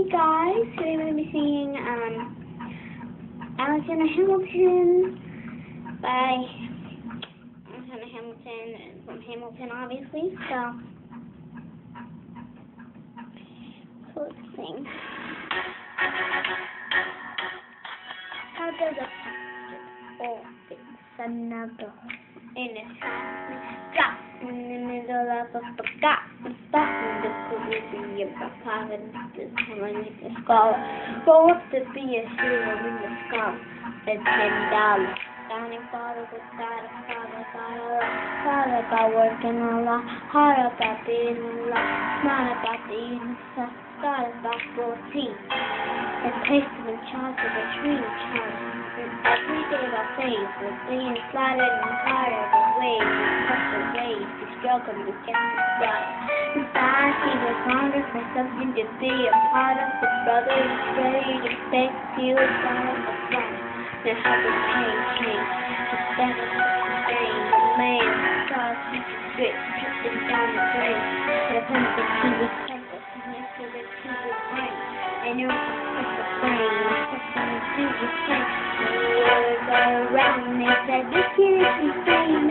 Hey guys, today we're going to be singing um, Alexander Hamilton by Alexander Hamilton from Hamilton, obviously. So, so let's sing. How does a oh, it's another in a a spot in the Caribbean, but private is coming in the skull. Roll up to be a hero in the skull. A ten dollars. Dining father with God, a father, a lot. Father about working a lot. Hard about being a lot. Smart about the innocent. God about 14. And placed him in charge of a tree charge. Every day I face was being slaughtered and tired of waves, such a to struggle to get the. Inside he was hungry for something to be a part of. His brother was ready to was one of the front. And how the pain changed. His better sustain the man saw his grit dripping down the drain. A pencil he was And it was such a brain, something to the brain around they said, this kid is insane,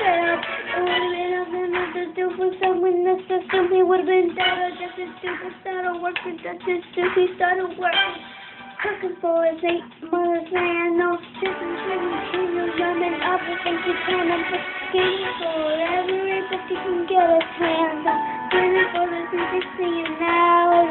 someone that's just simply would have been better. Just as stupid started working, just as stupid started working. Cooking for his eight mother's man, no chicken, chicken, chicken, running up with things he can and skin for every book he can get his hands on. Getting for the things he's seeing now,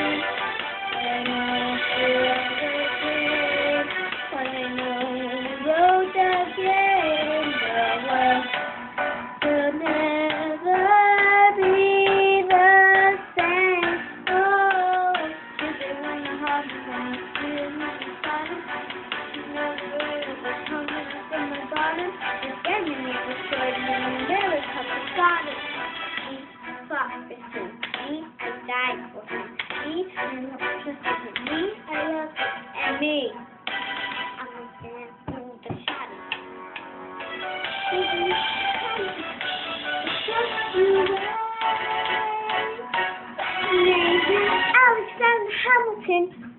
Hamilton.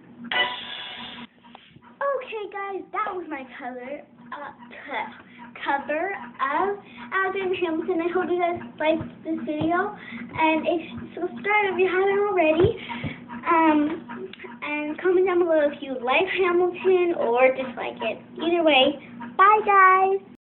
Okay, guys, that was my color uh, cover of Alexander Hamilton. I hope you guys liked this video, and if subscribe if you haven't already. Um, and comment down below if you like Hamilton or dislike it. Either way, bye guys!